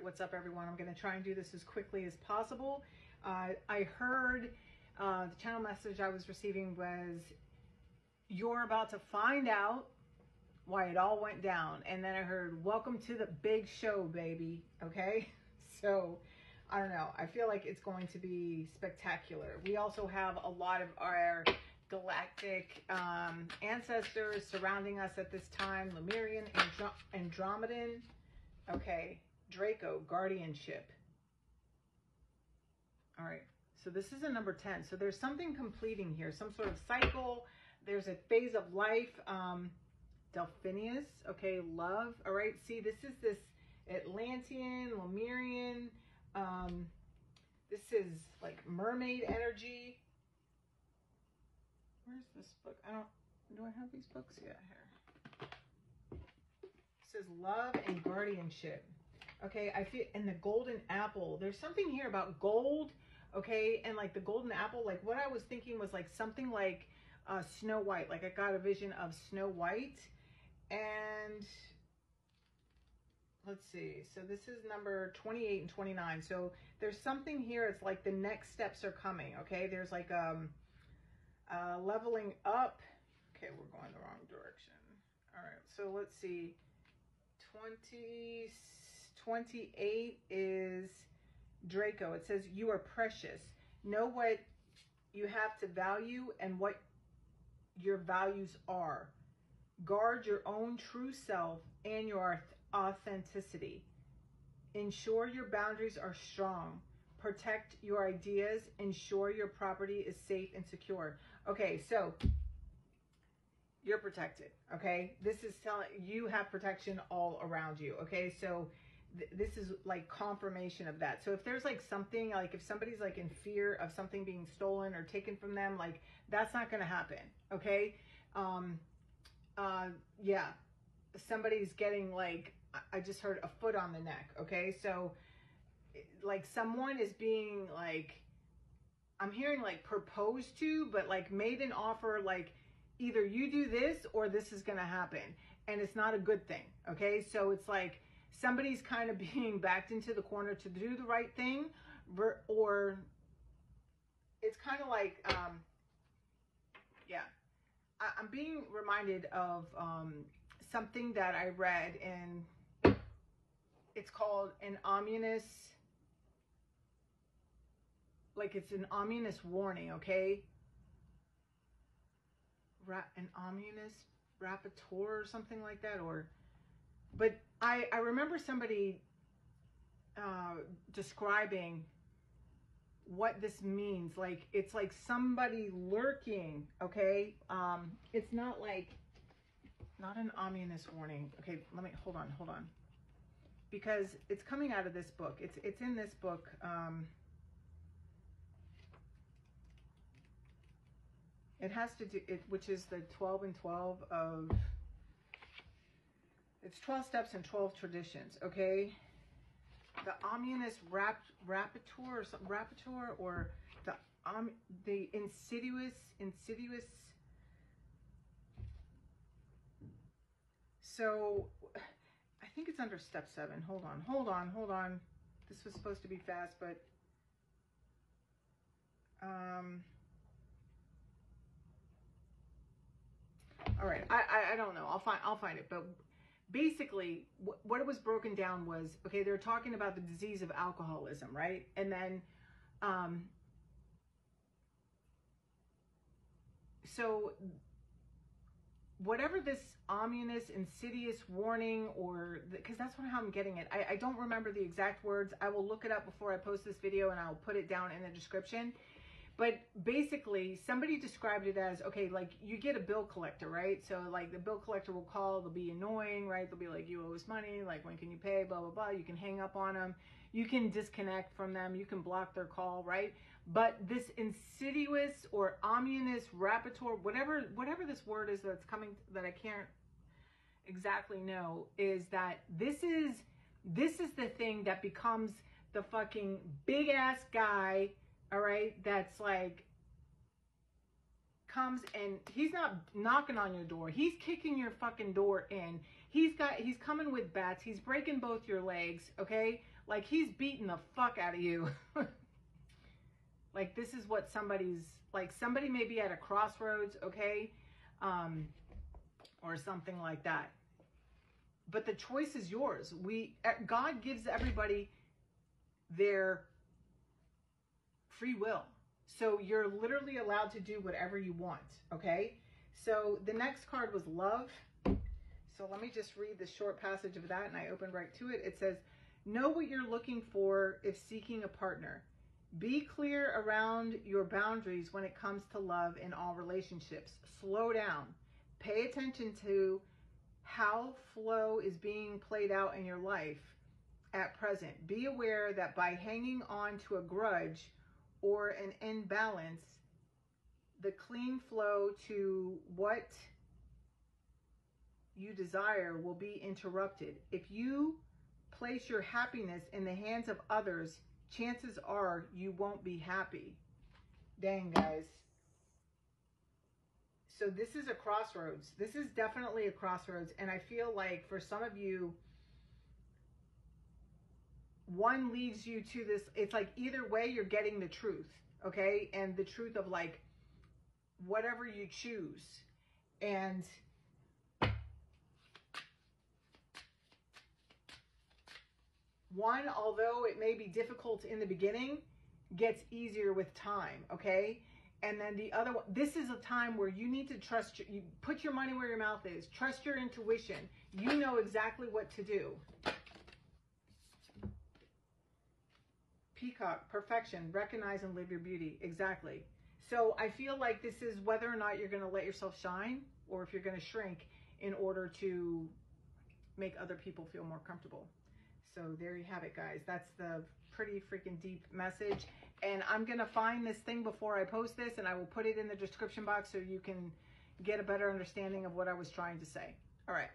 what's up, everyone? I'm going to try and do this as quickly as possible. Uh, I heard uh, the channel message I was receiving was, You're about to find out why it all went down. And then I heard, Welcome to the big show, baby. Okay? So, I don't know. I feel like it's going to be spectacular. We also have a lot of our galactic um, ancestors surrounding us at this time Lemurian, Andro- Andromedan. Okay, Draco, guardianship. All right, so this is a number 10. So there's something completing here, some sort of cycle. There's a phase of life. Um, Delphinius, okay, love. All right, see, this is this Atlantean, Lemurian. Um, this is like mermaid energy. Where's this book? I don't, do I have these books yet here? It says love and guardianship. Okay, I feel, and the golden apple. There's something here about gold, okay, and like the golden apple, like what I was thinking was like something like uh, Snow White. Like I got a vision of Snow White. And let's see. So this is number 28 and 29. So there's something here. It's like the next steps are coming, okay? There's like um, uh, leveling up. Okay, we're going the wrong direction. All right, so let's see. 20, 28 is Draco. It says, You are precious. Know what you have to value and what your values are. Guard your own true self and your authenticity. Ensure your boundaries are strong. Protect your ideas. Ensure your property is safe and secure. Okay, so you're protected. Okay, this is telling you have protection all around you. Okay, so th this is like confirmation of that. So if there's like something like if somebody's like in fear of something being stolen or taken from them, like that's not going to happen. Okay, um, uh, yeah, somebody's getting like I just heard a foot on the neck. Okay, so like someone is being like I'm hearing like proposed to, but like made an offer like either you do this or this is going to happen. And it's not a good thing. Okay. So it's like somebody's kind of being backed into the corner to do the right thing or it's kind of like, um, yeah, I, am being reminded of um, something that I read in, it's called an ominous, like it's an ominous warning. Okay an ominous rapporteur or something like that or but I, I remember somebody uh, describing what this means. Like it's like somebody lurking okay? Um it's not like not an ominous warning. Okay let me hold on hold on. Because it's coming out of this book. It's it's in this book um It has to do, it, which is the 12 and 12 of, it's 12 steps and 12 traditions, okay? The ominous rap, rapporteur or rapporteur or the um, the insidious, insidious. So I think it's under step seven. Hold on, hold on, hold on. This was supposed to be fast, but um, All right, I, I, I don't know. I'll find I'll find it, but basically wh what it was broken down was okay. They're talking about the disease of alcoholism, right? And then, um, so whatever this ominous, insidious warning, or because that's what, how I'm getting it. I, I don't remember the exact words. I will look it up before I post this video, and I'll put it down in the description. But basically, somebody described it as, okay, like you get a bill collector, right? So like the bill collector will call, they'll be annoying, right? They'll be like, you owe us money, like when can you pay, blah, blah, blah. You can hang up on them. You can disconnect from them. You can block their call, right? But this insidious or ominous rapporteur, whatever, whatever this word is that's coming, that I can't exactly know, is that this is, this is the thing that becomes the fucking big ass guy all right, that's like comes and he's not knocking on your door. He's kicking your fucking door in. He's got he's coming with bats. He's breaking both your legs, okay? Like he's beating the fuck out of you. like this is what somebody's like somebody may be at a crossroads, okay? Um or something like that. But the choice is yours. We God gives everybody their free will. So you're literally allowed to do whatever you want, okay? So the next card was love. So let me just read the short passage of that and I opened right to it. It says, know what you're looking for if seeking a partner. Be clear around your boundaries when it comes to love in all relationships. Slow down. Pay attention to how flow is being played out in your life at present. Be aware that by hanging on to a grudge or an imbalance, the clean flow to what you desire will be interrupted. If you place your happiness in the hands of others, chances are you won't be happy. Dang, guys. So this is a crossroads. This is definitely a crossroads. And I feel like for some of you, one leads you to this it's like either way you're getting the truth okay? And the truth of like whatever you choose. And one although it may be difficult in the beginning gets easier with time okay? And then the other one this is a time where you need to trust you put your money where your mouth is. Trust your intuition. You know exactly what to do Peacock, perfection, recognize and live your beauty. Exactly. So I feel like this is whether or not you're going to let yourself shine or if you're going to shrink in order to make other people feel more comfortable. So there you have it, guys. That's the pretty freaking deep message. And I'm going to find this thing before I post this and I will put it in the description box so you can get a better understanding of what I was trying to say. All right.